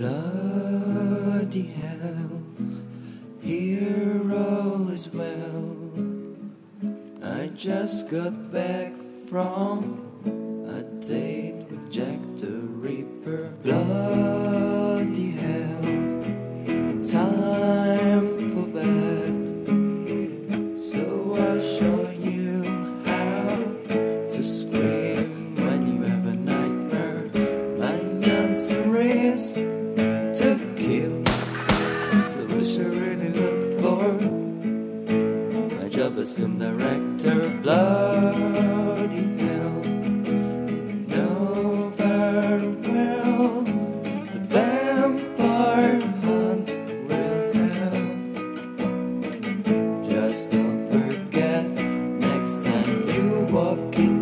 Bloody hell, here all is well. I just got back from a date with Jack the Ripper. Bloody hell, time for bed. So I'll show you service you really look for. My job as film director, bloody hell. Know farewell, the vampire hunt will have. Just don't forget next time you walk in.